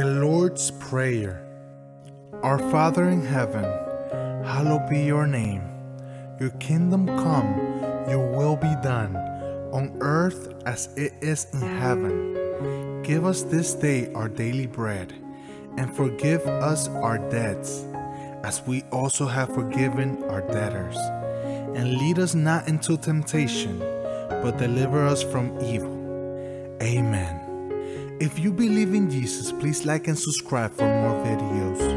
The Lord's Prayer. Our Father in heaven, hallowed be your name. Your kingdom come, your will be done, on earth as it is in heaven. Give us this day our daily bread, and forgive us our debts, as we also have forgiven our debtors. And lead us not into temptation, but deliver us from evil. Amen. If you believe in Jesus, please like and subscribe for more videos.